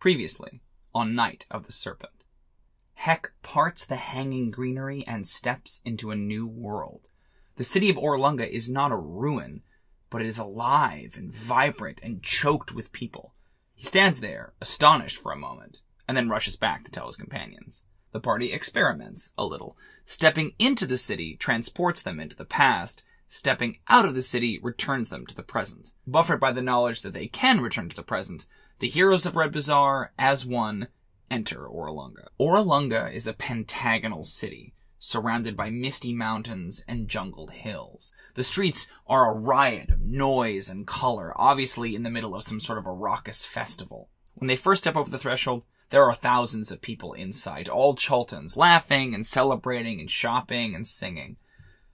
Previously, on Night of the Serpent. Hek parts the hanging greenery and steps into a new world. The city of Orolunga is not a ruin, but it is alive and vibrant and choked with people. He stands there, astonished for a moment, and then rushes back to tell his companions. The party experiments a little. Stepping into the city transports them into the past. Stepping out of the city returns them to the present. Buffered by the knowledge that they can return to the present, the heroes of Red Bazaar, as one, enter Orolunga. Orolunga is a pentagonal city, surrounded by misty mountains and jungled hills. The streets are a riot of noise and color, obviously in the middle of some sort of a raucous festival. When they first step over the threshold, there are thousands of people in sight, all Chultans, laughing and celebrating and shopping and singing.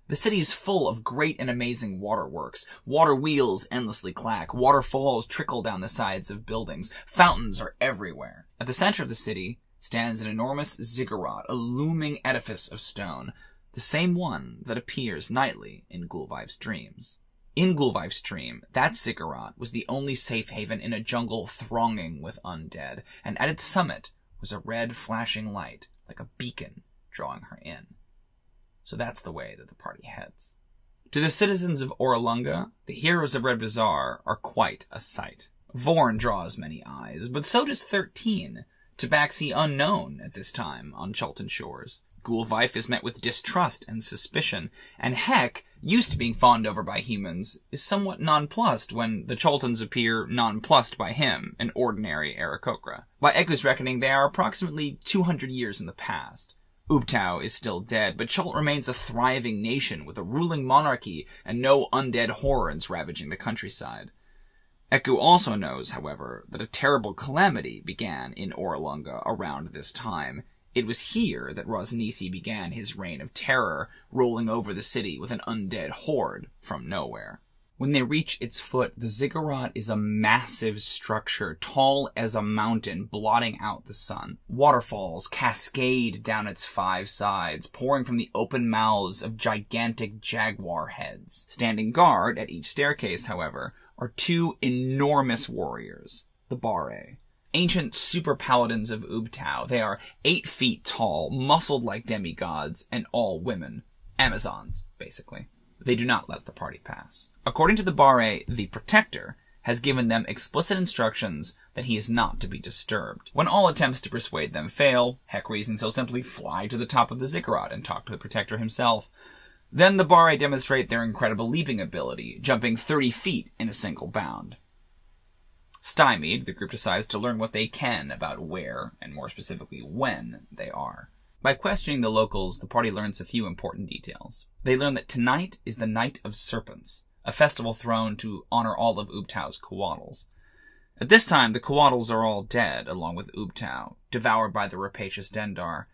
The city is full of great and amazing waterworks. Water wheels endlessly clack. Waterfalls trickle down the sides of buildings. Fountains are everywhere. At the center of the city stands an enormous ziggurat, a looming edifice of stone, the same one that appears nightly in Gûlwyf's dreams. In Gûlwyf's dream, that ziggurat was the only safe haven in a jungle thronging with undead, and at its summit was a red flashing light, like a beacon, drawing her in. So that's the way that the party heads. To the citizens of Orolunga, the heroes of Red Bazaar are quite a sight. Vorn draws many eyes, but so does Thirteen, Tabaxi unknown at this time on Chultan shores. Gûlwyf is met with distrust and suspicion, and Hek, used to being fawned over by humans, is somewhat nonplussed when the Chultans appear nonplussed by him, an ordinary Aarakocra. By Eku's reckoning, they are approximately 200 years in the past. Ubtao is still dead, but Chult remains a thriving nation with a ruling monarchy and no undead hordes ravaging the countryside. Eku also knows, however, that a terrible calamity began in Orolunga around this time, it was here that Ras Nsi began his reign of terror, rolling over the city with an undead horde from nowhere. When they reach its foot, the ziggurat is a massive structure, tall as a mountain, blotting out the sun. Waterfalls cascade down its five sides, pouring from the open mouths of gigantic jaguar heads. Standing guard at each staircase, however, are two enormous warriors, the Bare ancient super paladins of Ubtao. They are eight feet tall, muscled like demigods, and all women. Amazons, basically. They do not let the party pass. According to the Bare, the Protector has given them explicit instructions that he is not to be disturbed. When all attempts to persuade them fail, Hek reasons he'll simply fly to the top of the ziggurat and talk to the Protector himself. Then the Bare demonstrate their incredible leaping ability, jumping 30 feet in a single bound. Stymied, the group decides to learn what they can about where, and more specifically when, they are. By questioning the locals, the party learns a few important details. They learn that tonight is the Night of Serpents, a festival thrown to honor all of Ubtao's Coatls. At this time, the Coatls are all dead, along with Ubtao, devoured by the rapacious Dendar,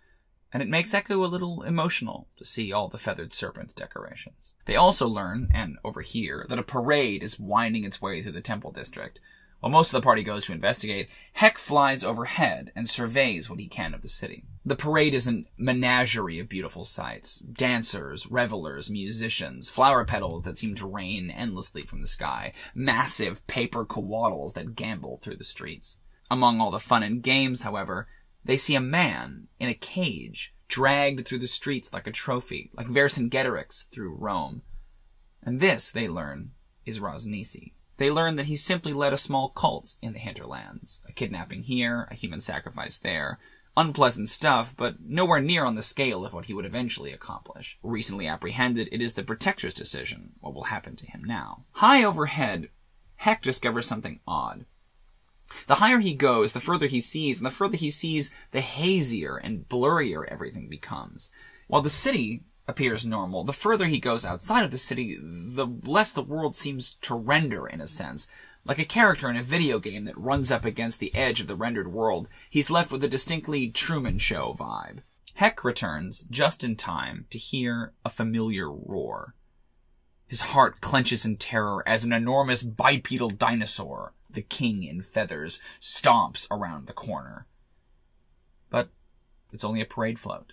and it makes Eku a little emotional to see all the feathered serpent decorations. They also learn, and overhear, that a parade is winding its way through the temple district, while most of the party goes to investigate, Hek flies overhead and surveys what he can of the city. The parade is a menagerie of beautiful sights. Dancers, revelers, musicians, flower petals that seem to rain endlessly from the sky, massive paper coatls that gambol through the streets. Among all the fun and games, however, they see a man in a cage, dragged through the streets like a trophy, like Vercingetorix through Rome. And this, they learn, is Ras Nsi. They learn that he simply led a small cult in the hinterlands. A kidnapping here, a human sacrifice there. Unpleasant stuff, but nowhere near on the scale of what he would eventually accomplish. Recently apprehended, it is the Protector's decision what will happen to him now. High overhead, Hek discovers something odd. The higher he goes, the further he sees, and the further he sees, the hazier and blurrier everything becomes. While the city appears normal. The further he goes outside of the city, the less the world seems to render in a sense. Like a character in a video game that runs up against the edge of the rendered world, he's left with a distinctly Truman Show vibe. Hek returns just in time to hear a familiar roar. His heart clenches in terror as an enormous bipedal dinosaur, the king in feathers, stomps around the corner. But it's only a parade float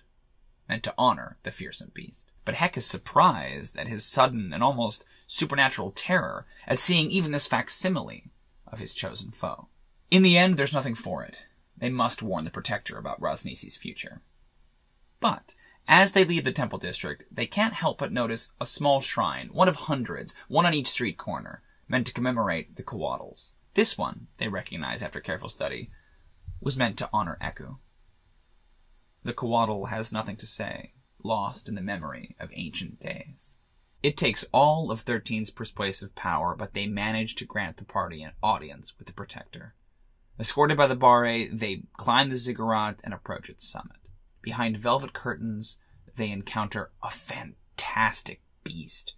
meant to honor the fearsome beast. But Hek is surprised at his sudden and almost supernatural terror at seeing even this facsimile of his chosen foe. In the end, there's nothing for it. They must warn the Protector about Ras Nsi's future. But, as they leave the temple district, they can't help but notice a small shrine, one of hundreds, one on each street corner, meant to commemorate the Coatls. This one, they recognize after careful study, was meant to honor Eku. The Coatl has nothing to say, lost in the memory of ancient days. It takes all of 13's persuasive power, but they manage to grant the party an audience with the Protector. Escorted by the Bari, they climb the ziggurat and approach its summit. Behind velvet curtains, they encounter a fantastic beast.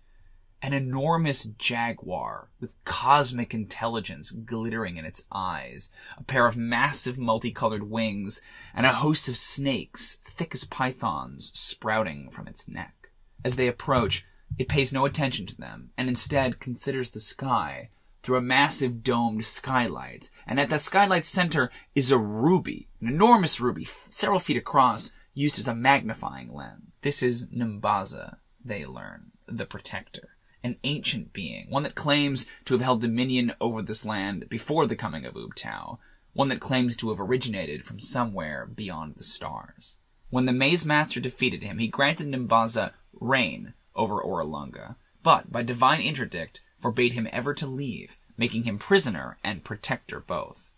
An enormous jaguar with cosmic intelligence glittering in its eyes, a pair of massive multicolored wings, and a host of snakes, thick as pythons, sprouting from its neck. As they approach, it pays no attention to them, and instead considers the sky through a massive domed skylight. And at that skylight's center is a ruby, an enormous ruby, several feet across, used as a magnifying lens. This is Nimbaza, they learn, the protector an ancient being, one that claims to have held dominion over this land before the coming of Ubtao, one that claims to have originated from somewhere beyond the stars. When the Maze Master defeated him, he granted Nimbaza reign over Orolunga, but by divine interdict forbade him ever to leave, making him prisoner and protector both.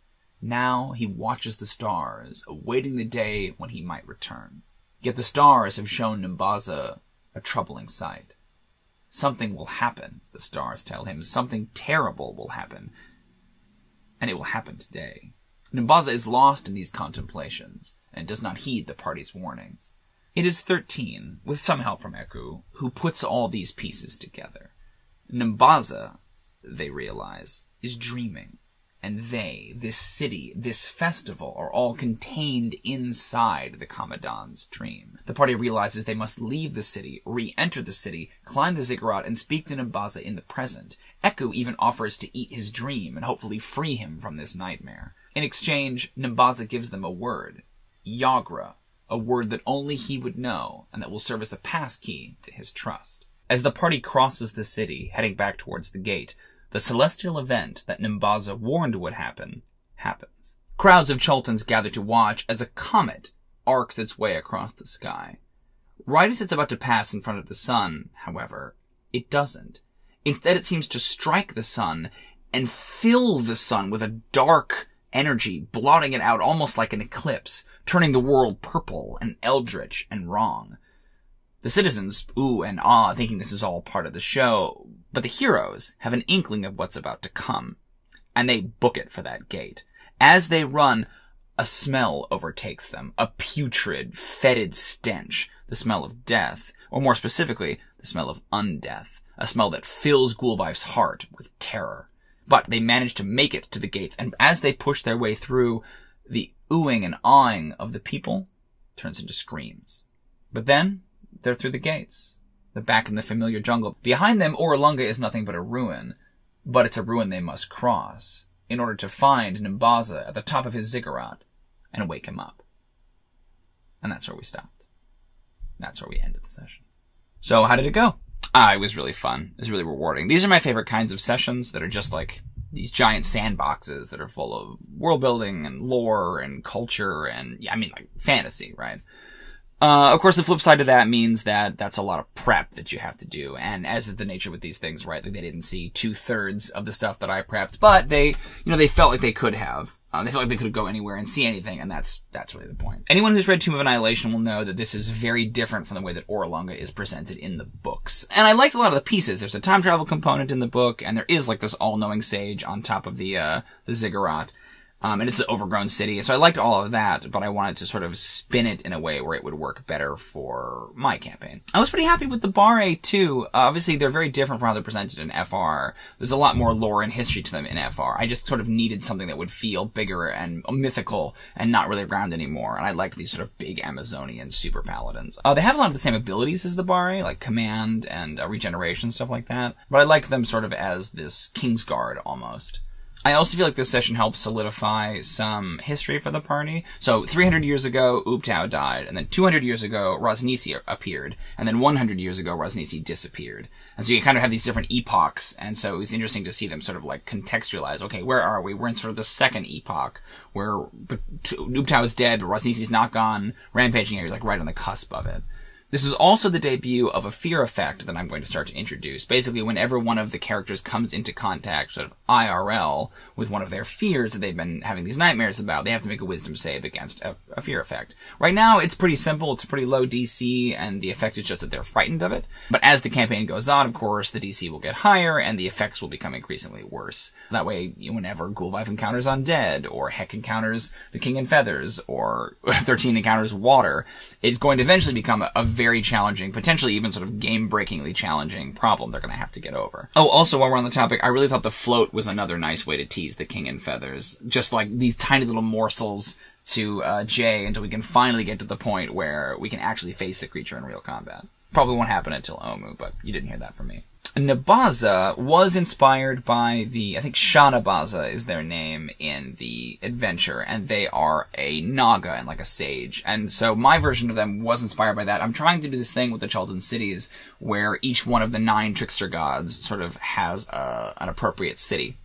Now he watches the stars, awaiting the day when he might return. Yet the stars have shown Nimbaza a troubling sight. Something will happen, the stars tell him. Something terrible will happen. And it will happen today. Nimbaza is lost in these contemplations and does not heed the party's warnings. It is 13, with some help from Eku, who puts all these pieces together. Nimbaza, they realize, is dreaming and they, this city, this festival, are all contained inside the Kamadan's dream. The party realizes they must leave the city, re-enter the city, climb the ziggurat, and speak to Nimbaza in the present. Eku even offers to eat his dream and hopefully free him from this nightmare. In exchange, Nimbaza gives them a word. Yagra, a word that only he would know, and that will serve as a passkey to his trust. As the party crosses the city, heading back towards the gate, the celestial event that Nimbaza warned would happen, happens. Crowds of Chultans gather to watch as a comet arcs its way across the sky. Right as it's about to pass in front of the sun, however, it doesn't. Instead, it seems to strike the sun and fill the sun with a dark energy, blotting it out almost like an eclipse, turning the world purple and eldritch and wrong. The citizens ooh and ah, thinking this is all part of the show, but the heroes have an inkling of what's about to come, and they book it for that gate. As they run, a smell overtakes them, a putrid, fetid stench, the smell of death, or more specifically, the smell of undeath, a smell that fills Gûlwyf's heart with terror. But they manage to make it to the gates, and as they push their way through, the oohing and awing of the people turns into screams. But then, they're through the gates, they're back in the familiar jungle. Behind them, Orolunga is nothing but a ruin, but it's a ruin they must cross in order to find Nimbaza at the top of his ziggurat and wake him up. And that's where we stopped. That's where we ended the session. So how did it go? Ah, it was really fun. It was really rewarding. These are my favorite kinds of sessions that are just like these giant sandboxes that are full of world building and lore and culture and, I mean, like fantasy, right? Uh, of course, the flip side of that means that that's a lot of prep that you have to do. And as is the nature with these things, right? Like they didn't see two thirds of the stuff that I prepped, but they, you know, they felt like they could have. Uh, they felt like they could go anywhere and see anything, and that's that's really the point. Anyone who's read Tomb of Annihilation will know that this is very different from the way that Orolunga is presented in the books. And I liked a lot of the pieces. There's a time travel component in the book, and there is like this all-knowing sage on top of the uh, the ziggurat. Um, and it's an overgrown city. So I liked all of that, but I wanted to sort of spin it in a way where it would work better for my campaign. I was pretty happy with the Bari too. Uh, obviously, they're very different from how they're presented in FR. There's a lot more lore and history to them in FR. I just sort of needed something that would feel bigger and mythical and not really around anymore. And I liked these sort of big Amazonian super paladins. Uh, they have a lot of the same abilities as the Bari, like command and uh, regeneration, stuff like that. But I liked them sort of as this Kingsguard almost. I also feel like this session helps solidify some history for the party. So 300 years ago, Ubtao died, and then 200 years ago, Ras Nsi appeared, and then 100 years ago, Ras Nsi disappeared. And so you kind of have these different epochs, and so it's interesting to see them sort of like contextualize. Okay, where are we? We're in sort of the second epoch, where Ubtao is dead, but Ras Nsi's not gone, rampaging here, like right on the cusp of it. This is also the debut of a fear effect that I'm going to start to introduce. Basically, whenever one of the characters comes into contact, sort of IRL, with one of their fears that they've been having these nightmares about, they have to make a wisdom save against a, a fear effect. Right now, it's pretty simple. It's pretty low DC, and the effect is just that they're frightened of it. But as the campaign goes on, of course, the DC will get higher, and the effects will become increasingly worse. That way, whenever Gûlwyf encounters Undead, or Hek encounters the King in Feathers, or 13 encounters Water, it's going to eventually become a, a very very challenging, potentially even sort of game breakingly challenging problem they're going to have to get over. Oh, also while we're on the topic, I really thought the float was another nice way to tease the king in feathers. Just like these tiny little morsels to uh, Jay until we can finally get to the point where we can actually face the creature in real combat. Probably won't happen until Omu, but you didn't hear that from me. Nabaza was inspired by the, I think Saja N'baza is their name in the adventure, and they are a Naga and like a sage. And so my version of them was inspired by that. I'm trying to do this thing with the Chultan cities where each one of the nine trickster gods sort of has a, an appropriate city.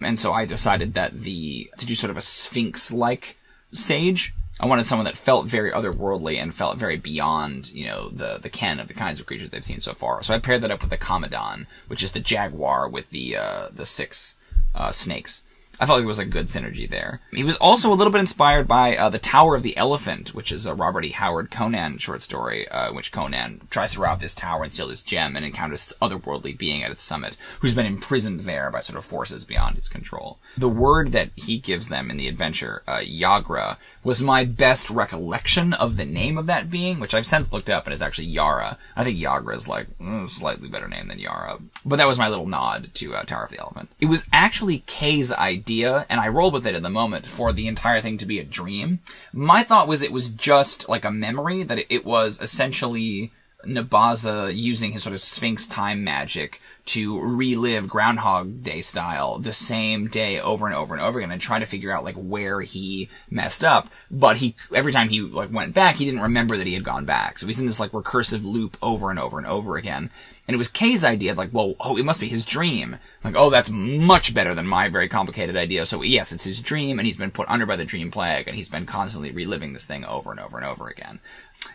And so I decided that the, to do sort of a sphinx-like sage I wanted someone that felt very otherworldly and felt very beyond, you know, the the ken of the kinds of creatures they've seen so far. So I paired that up with the Kamadan, which is the jaguar with the uh, the six uh, snakes. I felt like there was a good synergy there. He was also a little bit inspired by uh, The Tower of the Elephant, which is a Robert E. Howard Conan short story, uh, which Conan tries to rob this tower and steal this gem and encounters this otherworldly being at its summit, who's been imprisoned there by sort of forces beyond his control. The word that he gives them in the adventure, uh, Yagra, was my best recollection of the name of that being, which I've since looked up and is actually Yara. I think Yagra is like mm, slightly better name than Yara, but that was my little nod to uh, Tower of the Elephant. It was actually Kay's idea idea, and I rolled with it in the moment for the entire thing to be a dream. My thought was it was just like a memory, that it was essentially Nabaza using his sort of Sphinx time magic to relive Groundhog Day style the same day over and over and over again and try to figure out like where he messed up. But he, every time he like went back, he didn't remember that he had gone back. So he's in this like recursive loop over and over and over again. And it was Kay's idea, of like, well, oh, it must be his dream. Like, oh, that's much better than my very complicated idea. So yes, it's his dream, and he's been put under by the dream plague, and he's been constantly reliving this thing over and over and over again.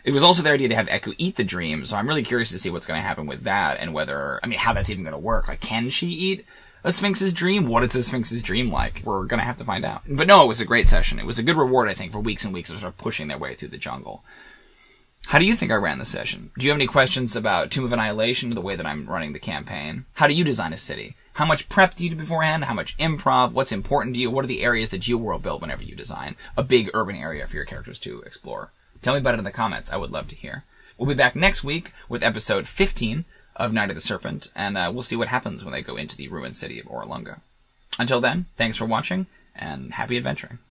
It was also their idea to have Eku eat the dream, so I'm really curious to see what's going to happen with that and whether, I mean, how that's even going to work. Like, can she eat a Sphinx's dream? What is a Sphinx's dream like? We're going to have to find out. But no, it was a great session. It was a good reward, I think, for weeks and weeks of sort of pushing their way through the jungle. How do you think I ran the session? Do you have any questions about Tomb of Annihilation the way that I'm running the campaign? How do you design a city? How much prep do you do beforehand? How much improv? What's important to you? What are the areas that you world build whenever you design a big urban area for your characters to explore? Tell me about it in the comments. I would love to hear. We'll be back next week with episode 15 of Night of the Serpent, and uh, we'll see what happens when they go into the ruined city of Orolunga. Until then, thanks for watching, and happy adventuring.